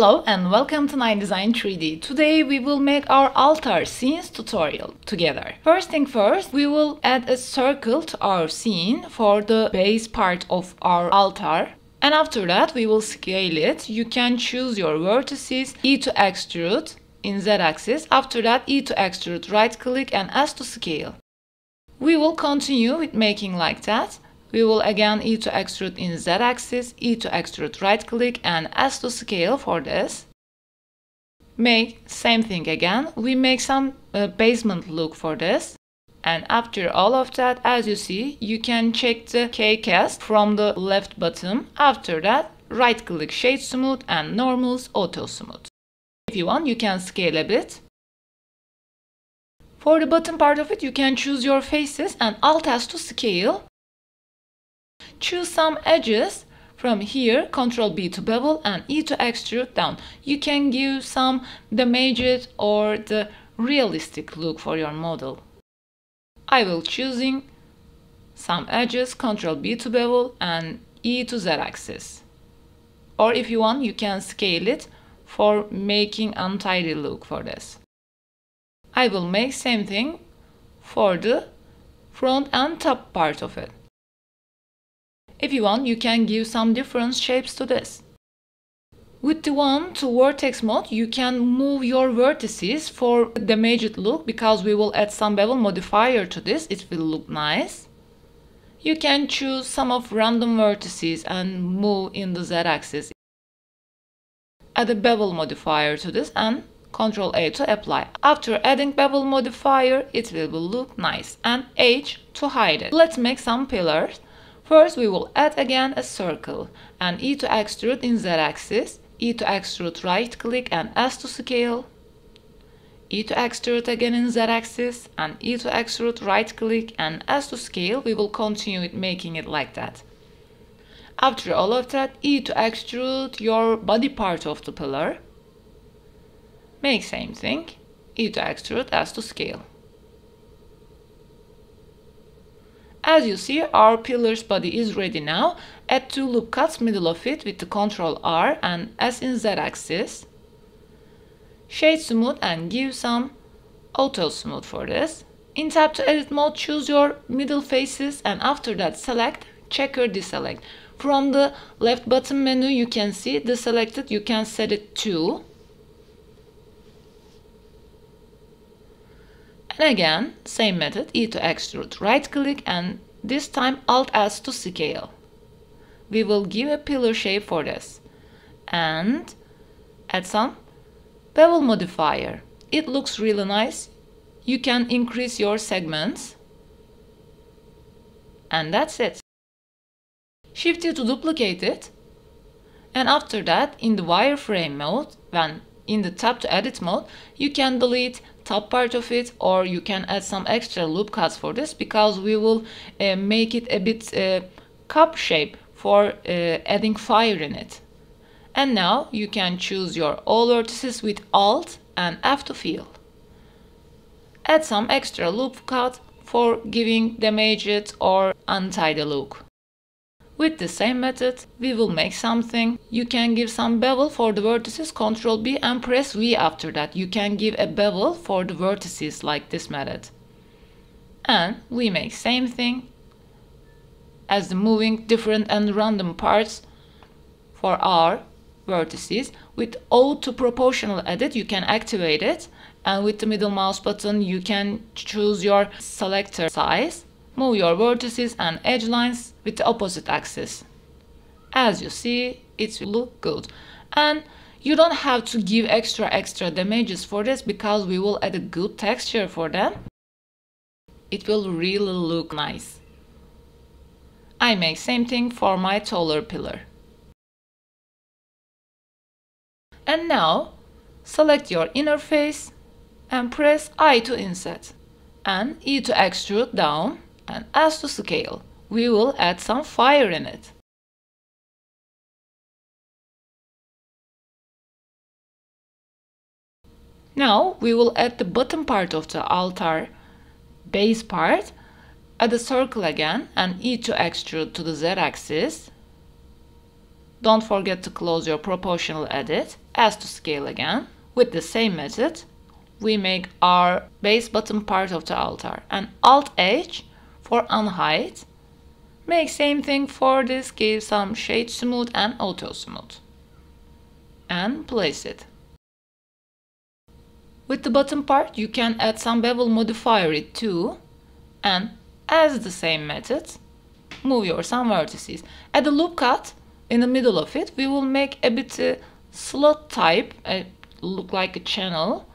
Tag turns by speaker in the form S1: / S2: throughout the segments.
S1: Hello and welcome to None Design 3D. Today we will make our altar scenes tutorial together. First thing first, we will add a circle to our scene for the base part of our altar. And after that we will scale it. You can choose your vertices, E to extrude in Z axis. After that E to extrude, right click and S to scale. We will continue with making like that. We will again E to extrude in Z axis, E to extrude right click and S to scale for this. Make same thing again. We make some uh, basement look for this. And after all of that, as you see, you can check the K-cast from the left bottom. After that, right click shade smooth and normals auto smooth. If you want, you can scale a bit. For the bottom part of it, you can choose your faces and Alt S to scale choose some edges from here Ctrl B to bevel and E to extrude down. You can give some damaged or the realistic look for your model. I will choosing some edges Ctrl B to bevel and E to Z axis. Or if you want you can scale it for making untidy look for this. I will make same thing for the front and top part of it if you want, you can give some different shapes to this. With the one to vertex mode, you can move your vertices for the damaged look because we will add some bevel modifier to this. It will look nice. You can choose some of random vertices and move in the z-axis. Add a bevel modifier to this and Ctrl A to apply. After adding bevel modifier, it will look nice and H to hide it. Let's make some pillars. First, we will add again a circle and E to extrude in Z-axis, E to extrude right click and S to scale, E to extrude again in Z-axis and E to extrude right click and S to scale. We will continue with making it like that. After all of that, E to extrude your body part of the pillar. Make same thing, E to extrude S to scale. As you see, our pillar's body is ready now. Add two loop cuts middle of it with the Ctrl R and S in Z axis. Shade smooth and give some auto smooth for this. In tab to edit mode, choose your middle faces and after that select checker deselect. From the left bottom menu you can see deselected, you can set it to. And again, same method, E to extrude, right click and this time Alt S to scale. We will give a pillar shape for this and add some bevel modifier. It looks really nice. You can increase your segments and that's it. Shift U to duplicate it and after that in the wireframe mode when in the tab to edit mode you can delete top part of it or you can add some extra loop cuts for this because we will uh, make it a bit uh, cup shape for uh, adding fire in it. And now you can choose your all vertices with Alt and F to fill. Add some extra loop cut for giving damaged or untidy look. With the same method, we will make something. You can give some bevel for the vertices, Ctrl B and press V after that. You can give a bevel for the vertices like this method. And we make same thing as the moving different and random parts for our vertices. With O to proportional edit, you can activate it. And with the middle mouse button, you can choose your selector size Move your vertices and edge lines with the opposite axis. As you see, it will look good. And you don't have to give extra extra damages for this because we will add a good texture for them. It will really look nice. I make same thing for my taller pillar. And now select your inner face and press I to inset and E to extrude down and S to scale, we will add some fire in it. Now we will add the bottom part of the altar base part, add a circle again and E to extrude to the Z axis. Don't forget to close your proportional edit S to scale again. With the same method, we make our base bottom part of the altar and Alt H for unhide. Make same thing for this, give some shade smooth and auto smooth. And place it. With the bottom part, you can add some bevel modifier it too. And as the same method, move your some vertices. Add a loop cut in the middle of it. We will make a bit uh, slot type, uh, look like a channel.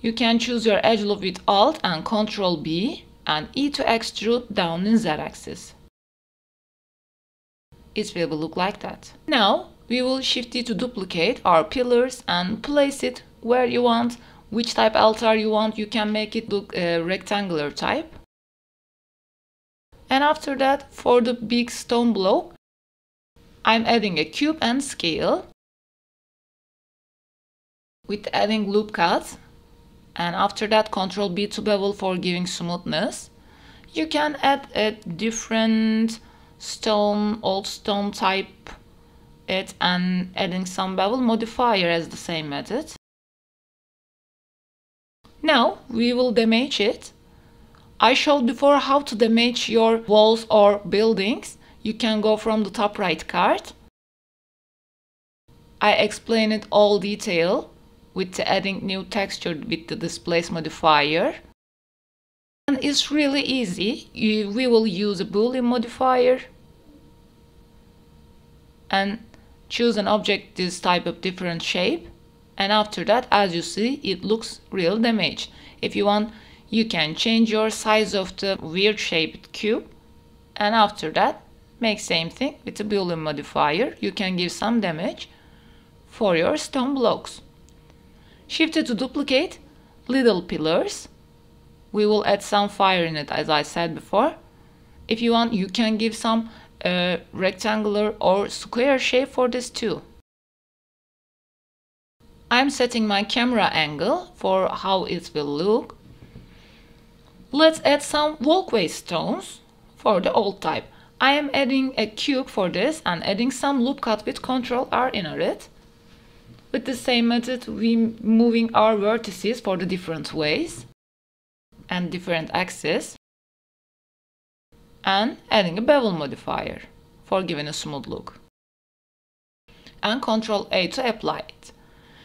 S1: You can choose your edge loop with Alt and Control B and E to extrude down in Z-axis. It will look like that. Now we will shift it to duplicate our pillars and place it where you want which type altar you want you can make it look a rectangular type and after that for the big stone block I'm adding a cube and scale with adding loop cut and after that control B to bevel for giving smoothness you can add a different stone old stone type it and adding some bevel modifier as the same method now we will damage it. I showed before how to damage your walls or buildings. You can go from the top right card. I explain it all detail with adding new texture with the displace modifier. And it's really easy. we will use a boolean modifier and choose an object this type of different shape. And after that as you see it looks real damage. If you want you can change your size of the weird shaped cube. And after that make same thing with the boolean modifier. You can give some damage for your stone blocks shift it to duplicate little pillars we will add some fire in it as I said before if you want you can give some uh, rectangular or square shape for this too I'm setting my camera angle for how it will look. Let's add some walkway stones for the old type. I am adding a cube for this and adding some loop cut with Ctrl R in it. With the same method, we moving our vertices for the different ways and different axes and adding a bevel modifier for giving a smooth look and Ctrl A to apply it.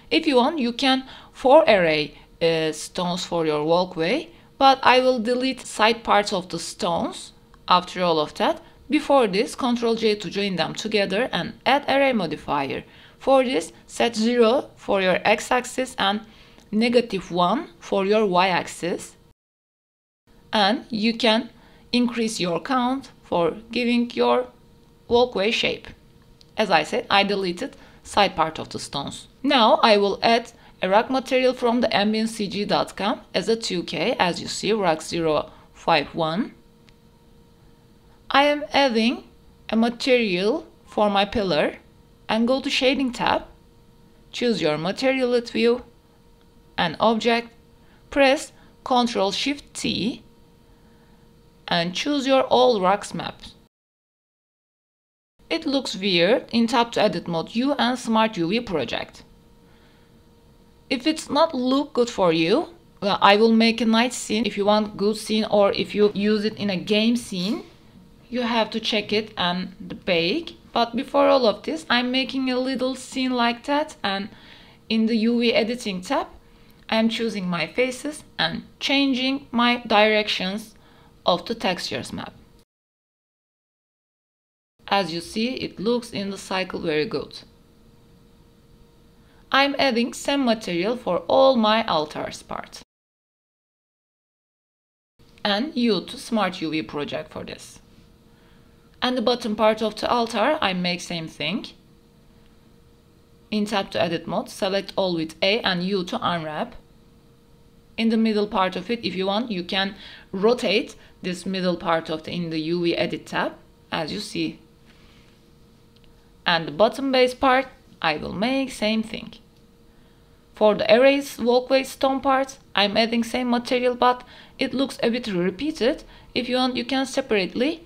S1: If you want, you can for array uh, stones for your walkway, but I will delete side parts of the stones after all of that. Before this, Ctrl J to join them together and add array modifier. For this, set 0 for your x-axis and negative 1 for your y-axis. And you can increase your count for giving your walkway shape. As I said, I deleted side part of the stones. Now I will add a rock material from the ambientcg.com as a 2K as you see rock 051. I am adding a material for my pillar and go to shading tab choose your material at view and object press Ctrl Shift T and choose your all rocks maps it looks weird in Tab to Edit mode U and Smart UV project. If it's not look good for you, well, I will make a night scene if you want good scene or if you use it in a game scene. You have to check it and bake. But before all of this, I'm making a little scene like that and in the UV editing tab, I'm choosing my faces and changing my directions of the textures map. As you see, it looks in the cycle very good. I'm adding same material for all my altars part. And U to Smart UV project for this. And the bottom part of the altar, I make same thing. In Tab to Edit mode, select all with A and U to unwrap. In the middle part of it, if you want, you can rotate this middle part of the in the UV Edit tab, as you see and the bottom base part I will make same thing. For the arrays walkway stone parts I'm adding same material but it looks a bit repeated. If you want you can separately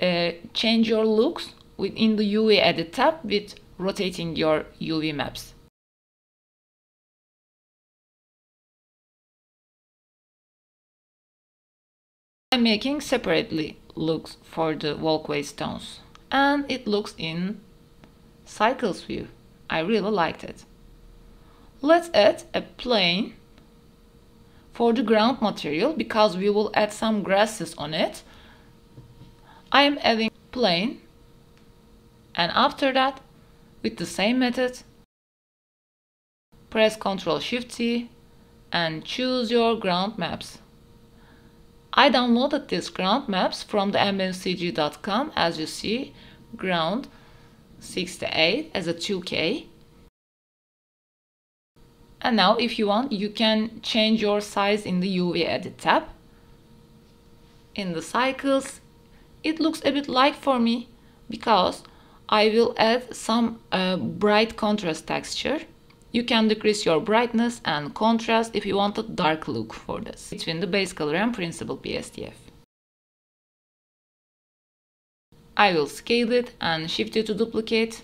S1: uh, change your looks within the UV edit tab with rotating your UV maps. I'm making separately looks for the walkway stones and it looks in cycles view. I really liked it. Let's add a plane for the ground material because we will add some grasses on it. I am adding plane and after that with the same method press Ctrl Shift T and choose your ground maps. I downloaded these ground maps from the ambientcg.com as you see ground 68 as a 2K and now if you want you can change your size in the UV edit tab in the cycles it looks a bit light for me because I will add some uh, bright contrast texture you can decrease your brightness and contrast if you want a dark look for this between the base color and principled BSDF. I will scale it and shift it to duplicate.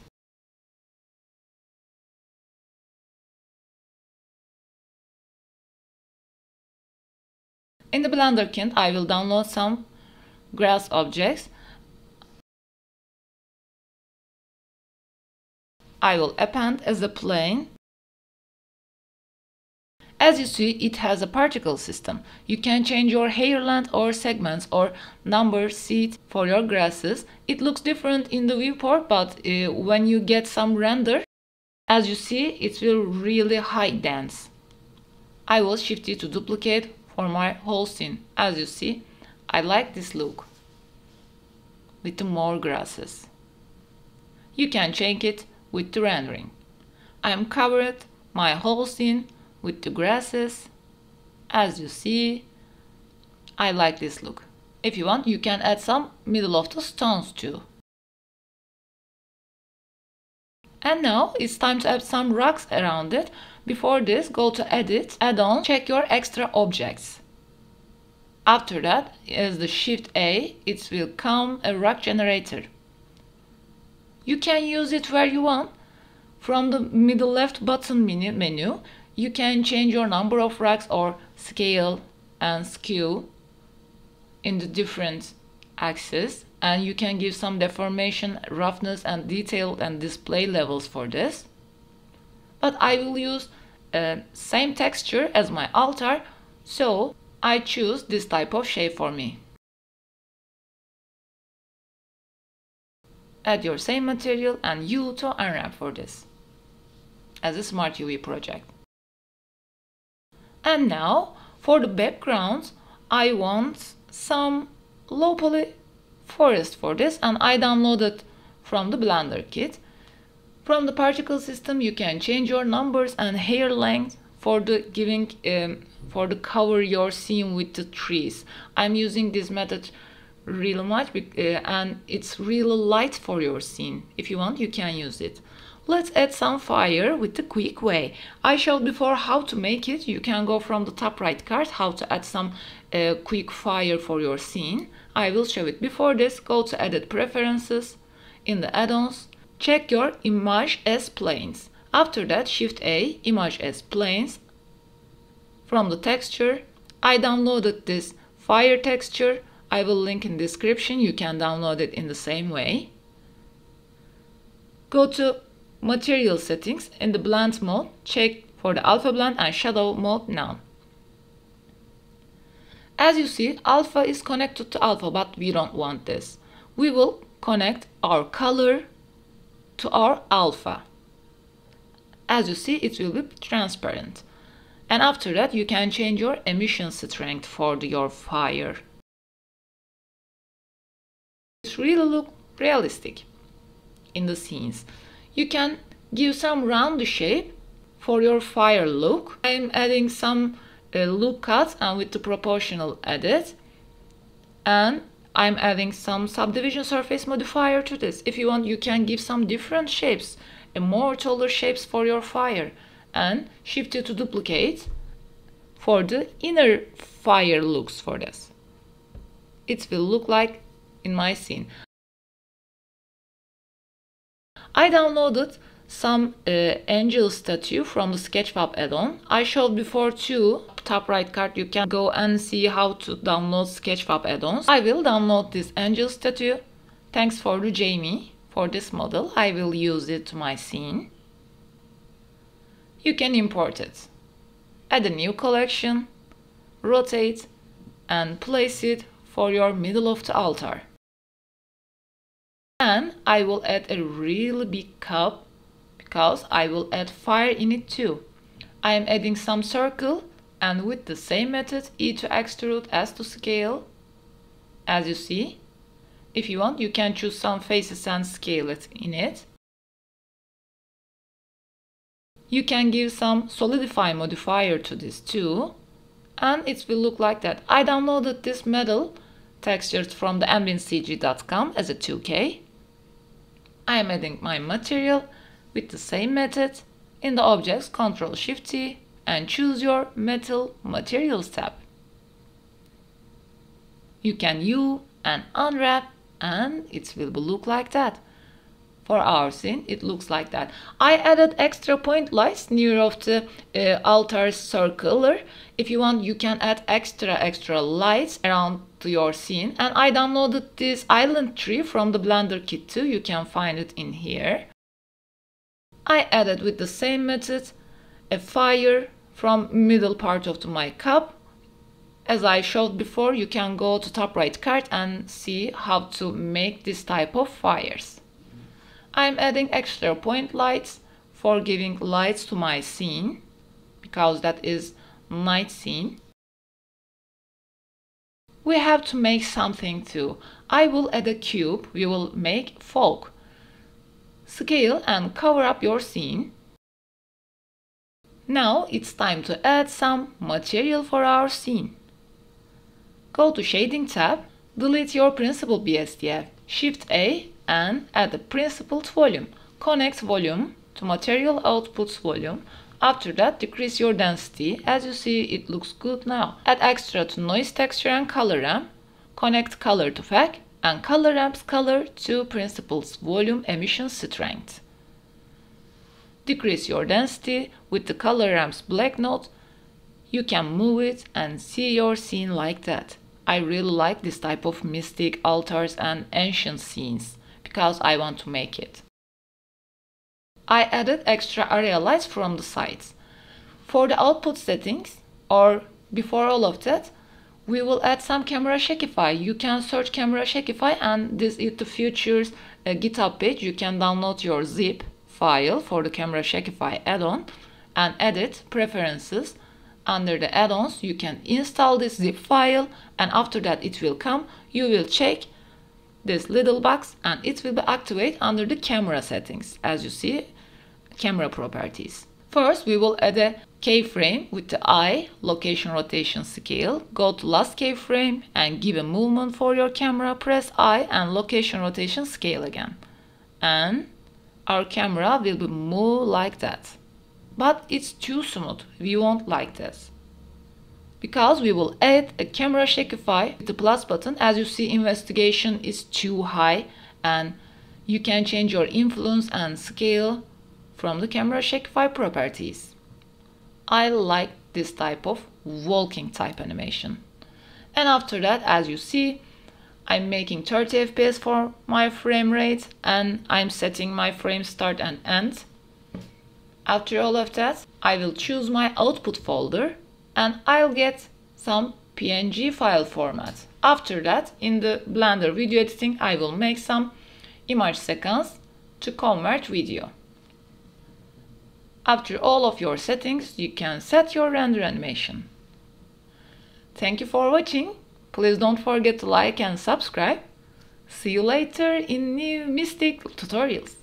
S1: In the Blender kit, I will download some grass objects. I will append as a plane as you see, it has a particle system. You can change your hair length or segments or number seed for your grasses. It looks different in the viewport, but uh, when you get some render, as you see, it will really high dense. I will shift it to duplicate for my whole scene. As you see, I like this look with more grasses. You can change it with the rendering. I am covered my whole scene with the grasses. As you see, I like this look. If you want, you can add some middle of the stones too. And now it's time to add some rocks around it. Before this, go to Edit, Add-on, check your extra objects. After that, as the Shift A, it will come a rock generator. You can use it where you want. From the middle left button menu, you can change your number of racks or scale and skew in the different axes and you can give some deformation, roughness and detail and display levels for this. But I will use uh, same texture as my altar so I choose this type of shape for me. Add your same material and U to unwrap for this as a Smart UV project. And now for the background, I want some low poly forest for this and I downloaded from the Blender kit. From the particle system, you can change your numbers and hair length for the giving um, for the cover your scene with the trees. I'm using this method real much uh, and it's really light for your scene. If you want, you can use it. Let's add some fire with the quick way. I showed before how to make it. You can go from the top right card how to add some uh, quick fire for your scene. I will show it before this. Go to edit preferences in the add-ons. Check your image as planes. After that shift A image as planes. From the texture I downloaded this fire texture. I will link in description. You can download it in the same way. Go to material settings in the blend mode check for the alpha blend and shadow mode now as you see alpha is connected to alpha but we don't want this we will connect our color to our alpha as you see it will be transparent and after that you can change your emission strength for your fire it really look realistic in the scenes you can give some round shape for your fire look. I'm adding some uh, loop cuts and with the proportional edit and I'm adding some subdivision surface modifier to this. If you want you can give some different shapes more taller shapes for your fire and shift to duplicate for the inner fire looks for this. It will look like in my scene. I downloaded some uh, angel statue from the Sketchfab add-on. I showed before too, top right card you can go and see how to download Sketchfab add-ons. I will download this angel statue. Thanks for the Jamie for this model. I will use it to my scene. You can import it. Add a new collection, rotate and place it for your middle of the altar. And I will add a really big cup because I will add fire in it too. I am adding some circle and with the same method E to extrude S to scale as you see. If you want you can choose some faces and scale it in it. You can give some solidify modifier to this too and it will look like that. I downloaded this metal textures from the ambientcg.com as a 2K. I am adding my material with the same method in the objects Ctrl Shift T and choose your metal materials tab. You can U and unwrap and it will look like that. For our scene it looks like that. I added extra point lights near of the uh, altar circular. If you want you can add extra extra lights around your scene. And i downloaded this island tree from the blender kit too. You can find it in here. I added with the same method a fire from middle part of my cup as I showed before, you can go to top right card and see how to make this type of fires. I'm adding extra point lights for giving lights to my scene because that is night scene. We have to make something too. I will add a cube, we will make fog. Scale and cover up your scene. Now it's time to add some material for our scene. Go to Shading tab, delete your principled BSDF, Shift A and add the principled volume. Connect volume to material outputs volume. After that, decrease your density. As you see, it looks good now. Add extra to noise texture and color ramp. Connect color to FAC and color ramp's color to principle's volume emission strength. Decrease your density with the color ramp's black node. You can move it and see your scene like that. I really like this type of mystic altars and ancient scenes because I want to make it. I added extra area lights from the sides. For the output settings or before all of that, we will add some camera Shakify. You can search camera Shakify and this is the features uh, GitHub page. You can download your zip file for the camera Shakify add-on and edit preferences. Under the add-ons, you can install this zip file and after that it will come. You will check this little box and it will be activated under the camera settings as you see camera properties. First we will add a keyframe with the eye location rotation scale. Go to last keyframe and give a movement for your camera. Press I and location rotation scale again. And our camera will be move like that but it's too smooth. We won't like this. Because we will add a camera shakify with the plus button. As you see investigation is too high and you can change your influence and scale from the camera shakify properties. I like this type of walking type animation. And after that as you see I'm making 30 fps for my frame rate and I'm setting my frame start and end after all of that I will choose my output folder and I'll get some PNG file format. After that, in the Blender video editing, I will make some image sequence to convert video. After all of your settings, you can set your render animation. Thank you for watching. Please don't forget to like and subscribe. See you later in new Mystic tutorials.